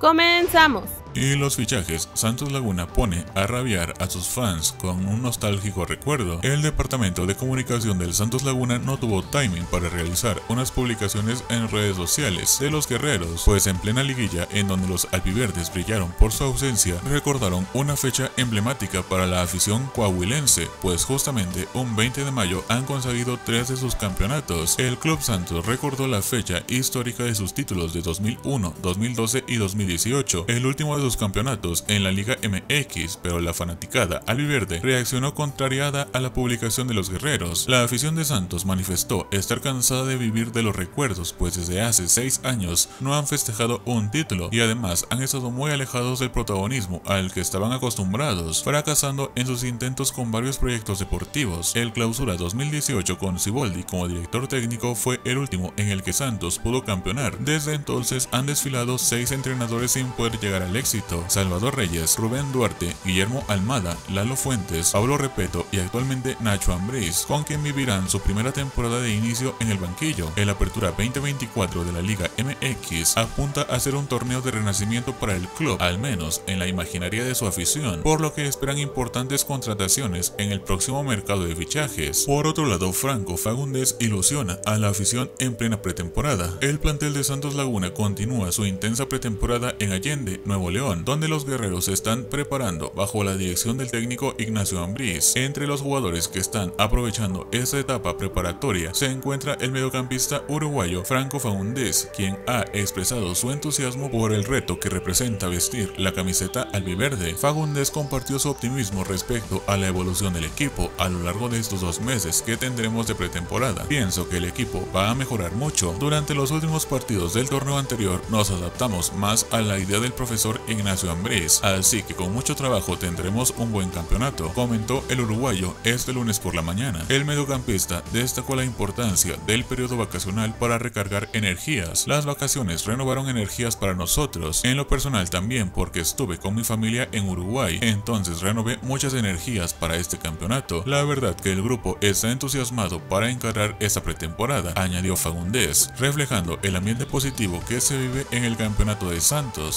¡Comenzamos! Y los fichajes, Santos Laguna pone a rabiar a sus fans con un nostálgico recuerdo. El departamento de comunicación del Santos Laguna no tuvo timing para realizar unas publicaciones en redes sociales de los guerreros, pues en plena liguilla en donde los albiverdes brillaron por su ausencia, recordaron una fecha emblemática para la afición coahuilense, pues justamente un 20 de mayo han conseguido tres de sus campeonatos. El Club Santos recordó la fecha histórica de sus títulos de 2001, 2012 y 2018, el último sus campeonatos en la Liga MX, pero la fanaticada albiverde reaccionó contrariada a la publicación de los guerreros. La afición de Santos manifestó estar cansada de vivir de los recuerdos, pues desde hace seis años no han festejado un título y además han estado muy alejados del protagonismo al que estaban acostumbrados, fracasando en sus intentos con varios proyectos deportivos. El clausura 2018 con Ciboldi como director técnico fue el último en el que Santos pudo campeonar. Desde entonces han desfilado seis entrenadores sin poder llegar al éxito Salvador Reyes, Rubén Duarte, Guillermo Almada, Lalo Fuentes, Pablo Repeto y actualmente Nacho Ambriz, con quien vivirán su primera temporada de inicio en el banquillo. El Apertura 2024 de la Liga MX apunta a ser un torneo de renacimiento para el club, al menos en la imaginaria de su afición, por lo que esperan importantes contrataciones en el próximo mercado de fichajes. Por otro lado, Franco Fagundes ilusiona a la afición en plena pretemporada. El plantel de Santos Laguna continúa su intensa pretemporada en Allende, Nuevo León donde los guerreros se están preparando bajo la dirección del técnico Ignacio Ambriz. Entre los jugadores que están aprovechando esta etapa preparatoria se encuentra el mediocampista uruguayo Franco Faúndez, quien ha expresado su entusiasmo por el reto que representa vestir la camiseta albiverde. Fagundes compartió su optimismo respecto a la evolución del equipo a lo largo de estos dos meses que tendremos de pretemporada. Pienso que el equipo va a mejorar mucho. Durante los últimos partidos del torneo anterior nos adaptamos más a la idea del profesor Ignacio Ambrés, así que con mucho trabajo tendremos un buen campeonato, comentó el uruguayo este lunes por la mañana. El mediocampista destacó la importancia del periodo vacacional para recargar energías. Las vacaciones renovaron energías para nosotros, en lo personal también porque estuve con mi familia en Uruguay, entonces renové muchas energías para este campeonato. La verdad que el grupo está entusiasmado para encarar esta pretemporada, añadió Fagundes, reflejando el ambiente positivo que se vive en el campeonato de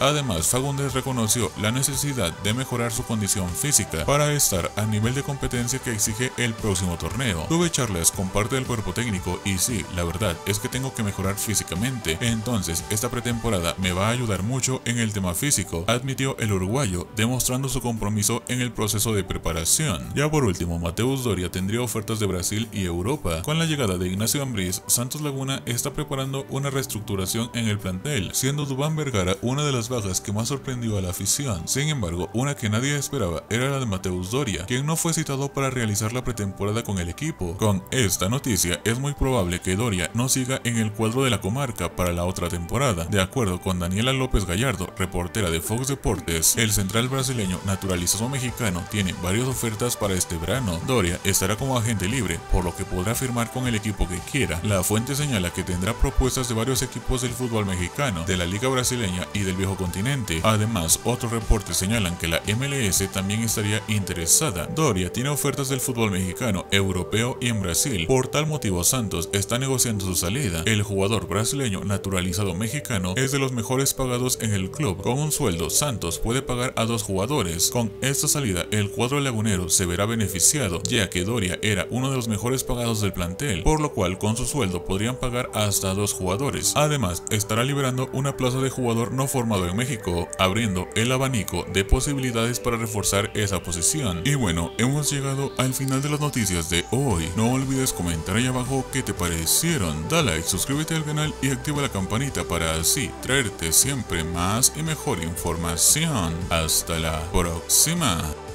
Además, Fagundes reconoció la necesidad de mejorar su condición física para estar a nivel de competencia que exige el próximo torneo. Tuve charlas con parte del cuerpo técnico y sí, la verdad es que tengo que mejorar físicamente, entonces esta pretemporada me va a ayudar mucho en el tema físico, admitió el uruguayo, demostrando su compromiso en el proceso de preparación. Ya por último, Mateus Doria tendría ofertas de Brasil y Europa. Con la llegada de Ignacio Ambriz, Santos Laguna está preparando una reestructuración en el plantel, siendo Dubán Vergara una de las bajas que más sorprendió a la afición. Sin embargo, una que nadie esperaba era la de Mateus Doria, quien no fue citado para realizar la pretemporada con el equipo. Con esta noticia, es muy probable que Doria no siga en el cuadro de la comarca para la otra temporada. De acuerdo con Daniela López Gallardo, reportera de Fox Deportes, el central brasileño naturalizado mexicano tiene varias ofertas para este verano. Doria estará como agente libre, por lo que podrá firmar con el equipo que quiera. La fuente señala que tendrá propuestas de varios equipos del fútbol mexicano, de la liga brasileña y del viejo continente. Además, otros reportes señalan que la MLS también estaría interesada. Doria tiene ofertas del fútbol mexicano, europeo y en Brasil. Por tal motivo, Santos está negociando su salida. El jugador brasileño naturalizado mexicano es de los mejores pagados en el club. Con un sueldo, Santos puede pagar a dos jugadores. Con esta salida, el cuadro lagunero se verá beneficiado, ya que Doria era uno de los mejores pagados del plantel, por lo cual con su sueldo podrían pagar hasta dos jugadores. Además, estará liberando una plaza de jugador no formado en México abriendo el abanico de posibilidades para reforzar esa posición. Y bueno, hemos llegado al final de las noticias de hoy. No olvides comentar ahí abajo qué te parecieron. Da like, suscríbete al canal y activa la campanita para así traerte siempre más y mejor información. Hasta la próxima.